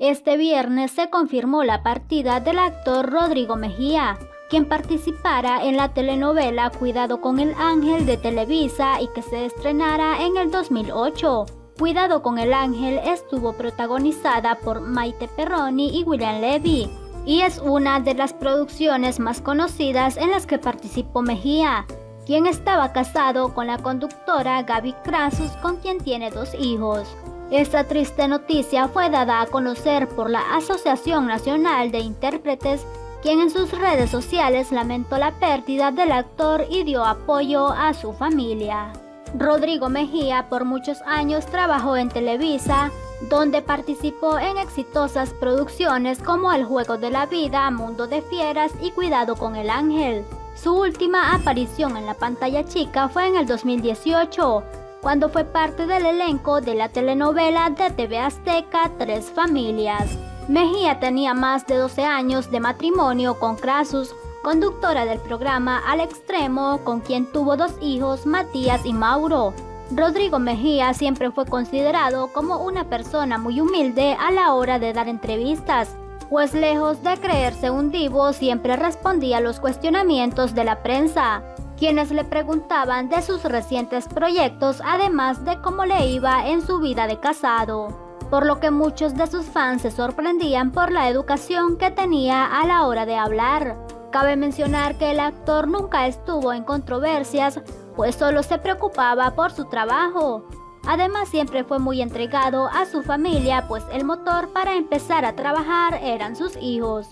Este viernes se confirmó la partida del actor Rodrigo Mejía, quien participara en la telenovela Cuidado con el Ángel de Televisa y que se estrenara en el 2008. Cuidado con el Ángel estuvo protagonizada por Maite Perroni y William Levy, y es una de las producciones más conocidas en las que participó Mejía, quien estaba casado con la conductora Gaby Crasus con quien tiene dos hijos. Esta triste noticia fue dada a conocer por la Asociación Nacional de Intérpretes, quien en sus redes sociales lamentó la pérdida del actor y dio apoyo a su familia. Rodrigo Mejía por muchos años trabajó en Televisa, donde participó en exitosas producciones como El Juego de la Vida, Mundo de Fieras y Cuidado con el Ángel. Su última aparición en la pantalla chica fue en el 2018, cuando fue parte del elenco de la telenovela de TV Azteca Tres Familias. Mejía tenía más de 12 años de matrimonio con Crasus, conductora del programa Al Extremo, con quien tuvo dos hijos, Matías y Mauro. Rodrigo Mejía siempre fue considerado como una persona muy humilde a la hora de dar entrevistas, pues lejos de creerse un divo siempre respondía a los cuestionamientos de la prensa, quienes le preguntaban de sus recientes proyectos además de cómo le iba en su vida de casado, por lo que muchos de sus fans se sorprendían por la educación que tenía a la hora de hablar. Cabe mencionar que el actor nunca estuvo en controversias, pues solo se preocupaba por su trabajo. Además siempre fue muy entregado a su familia, pues el motor para empezar a trabajar eran sus hijos.